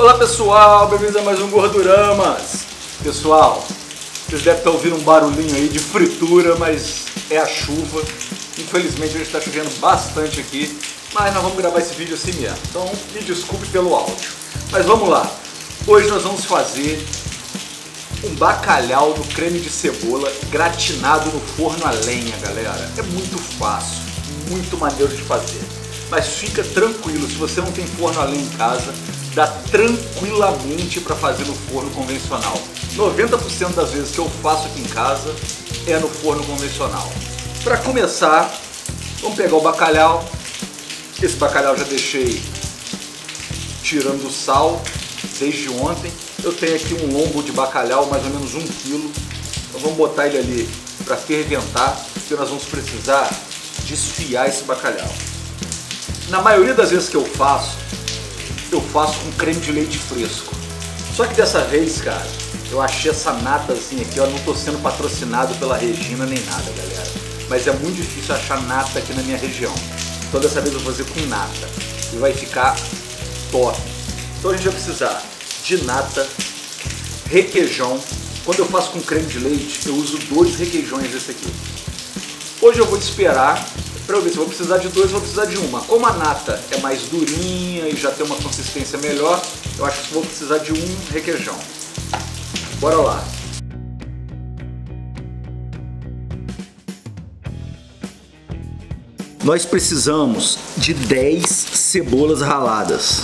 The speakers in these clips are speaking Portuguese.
Olá pessoal, bem-vindos a mais um Gorduramas. Pessoal, vocês devem estar ouvindo um barulhinho aí de fritura, mas é a chuva. Infelizmente gente está chovendo bastante aqui, mas nós vamos gravar esse vídeo assim mesmo. Então me desculpe pelo áudio. Mas vamos lá. Hoje nós vamos fazer um bacalhau no creme de cebola gratinado no forno a lenha, galera. É muito fácil, muito maneiro de fazer. Mas fica tranquilo, se você não tem forno a lenha em casa, dá tranquilamente para fazer no forno convencional. 90% das vezes que eu faço aqui em casa é no forno convencional. Para começar, vamos pegar o bacalhau. Esse bacalhau já deixei tirando o sal desde ontem. Eu tenho aqui um lombo de bacalhau, mais ou menos um quilo. Então vamos botar ele ali para ferventar, porque nós vamos precisar desfiar esse bacalhau. Na maioria das vezes que eu faço, eu faço com creme de leite fresco. Só que dessa vez, cara, eu achei essa natazinha aqui, ó, não tô sendo patrocinado pela Regina nem nada, galera. Mas é muito difícil achar nata aqui na minha região. Então dessa vez eu vou fazer com nata. E vai ficar top. Então a gente vai precisar de nata, requeijão. Quando eu faço com creme de leite, eu uso dois requeijões desse aqui. Hoje eu vou esperar para eu ver se eu vou precisar de dois, vou precisar de uma. Como a nata é mais durinha e já tem uma consistência melhor, eu acho que vou precisar de um requeijão. Bora lá. Nós precisamos de 10 cebolas raladas.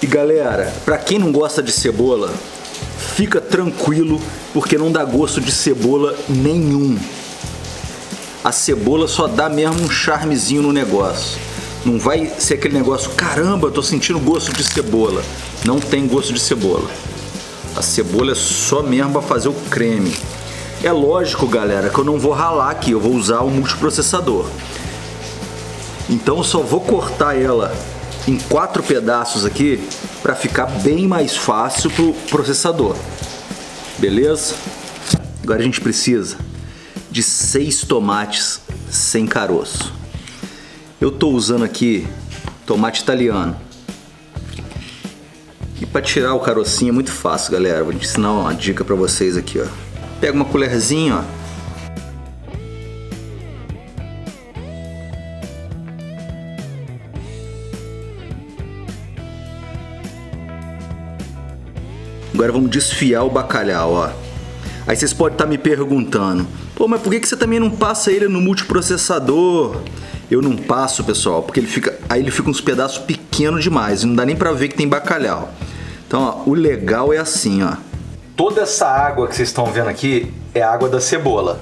E galera, para quem não gosta de cebola, fica tranquilo porque não dá gosto de cebola nenhum a cebola só dá mesmo um charmezinho no negócio. Não vai ser aquele negócio, caramba, tô sentindo gosto de cebola. Não tem gosto de cebola. A cebola é só mesmo para fazer o creme. É lógico, galera, que eu não vou ralar aqui, eu vou usar o multiprocessador. Então eu só vou cortar ela em quatro pedaços aqui para ficar bem mais fácil pro processador. Beleza? Agora a gente precisa de seis tomates sem caroço. Eu estou usando aqui tomate italiano. E para tirar o carocinho é muito fácil, galera. Vou ensinar uma dica para vocês aqui, ó. Pega uma colherzinha, ó. Agora vamos desfiar o bacalhau, ó. Aí vocês podem estar tá me perguntando, Pô, mas por que, que você também não passa ele no multiprocessador? Eu não passo, pessoal, porque ele fica, aí ele fica uns pedaços pequenos demais e não dá nem pra ver que tem bacalhau. Então, ó, o legal é assim, ó. Toda essa água que vocês estão vendo aqui é água da cebola.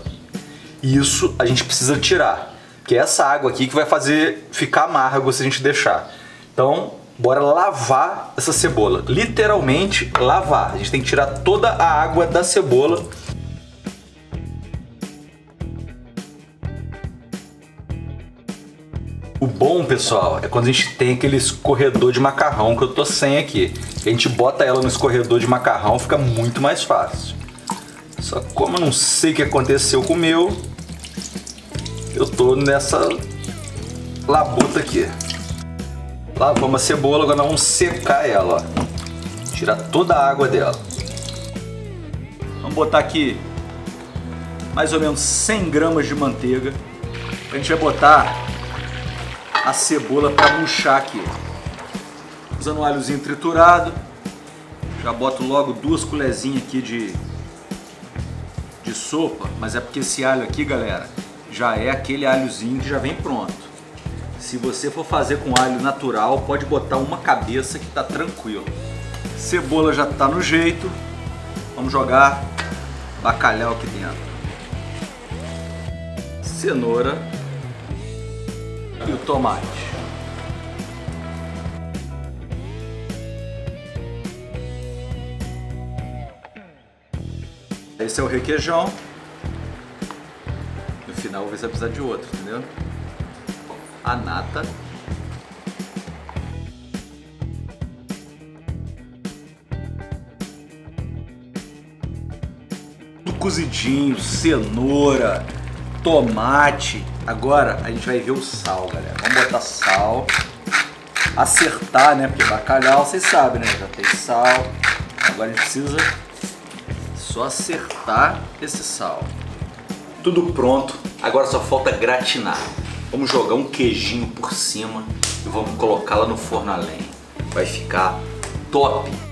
Isso a gente precisa tirar, que é essa água aqui que vai fazer ficar amargo se a gente deixar. Então, bora lavar essa cebola. Literalmente lavar. A gente tem que tirar toda a água da cebola O bom, pessoal, é quando a gente tem aquele escorredor de macarrão que eu tô sem aqui. A gente bota ela no escorredor de macarrão, fica muito mais fácil. Só como eu não sei o que aconteceu com o meu, eu tô nessa labuta aqui. Lavamos a cebola, agora vamos secar ela, ó. Tirar toda a água dela. Vamos botar aqui mais ou menos 100 gramas de manteiga. A gente vai botar a cebola para murchar aqui. Usando um alhozinho triturado, já boto logo duas colherzinhas aqui de, de sopa, mas é porque esse alho aqui, galera, já é aquele alhozinho que já vem pronto. Se você for fazer com alho natural, pode botar uma cabeça que tá tranquilo. Cebola já tá no jeito. Vamos jogar bacalhau aqui dentro. Cenoura e o tomate. Esse é o requeijão. No final se vai precisar de outro, entendeu? A nata. Tudo cozidinho, cenoura, tomate. Agora a gente vai ver o sal, galera. Vamos botar sal. acertar, né? Porque bacalhau, vocês sabem, né? Já tem sal. Agora a gente precisa só acertar esse sal. Tudo pronto, agora só falta gratinar. Vamos jogar um queijinho por cima e vamos colocá-la no forno a lenha. Vai ficar top!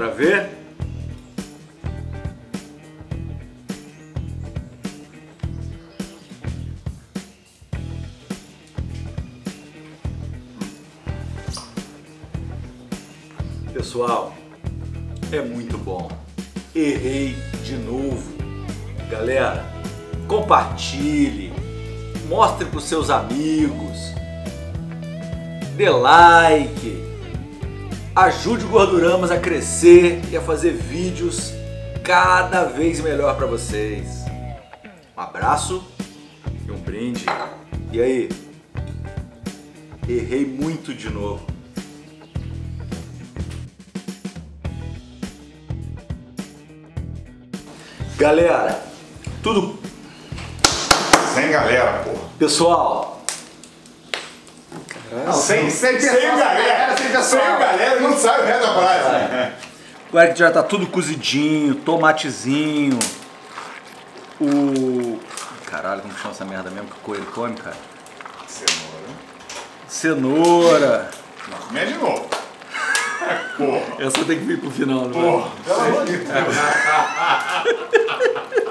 Bora ver? Pessoal, é muito bom. Errei de novo. Galera, compartilhe, mostre para os seus amigos, dê like, ajude o Gorduramas a crescer e a fazer vídeos cada vez melhor para vocês. Um abraço e um brinde. E aí? Errei muito de novo. Galera, tudo. Sem galera, pô. Pessoal, Sem, sem, sem, galera, sem sem, pessoal. galera, não sabe o resto da frase. agora que já tá tudo cozidinho, tomatezinho, o. Caralho, como chama essa merda mesmo que o coelho come, cara? Cenoura. Cenoura. Não, come de novo. Porra. Essa tem que vir pro final, não é? Porra. Pelo amor de Deus.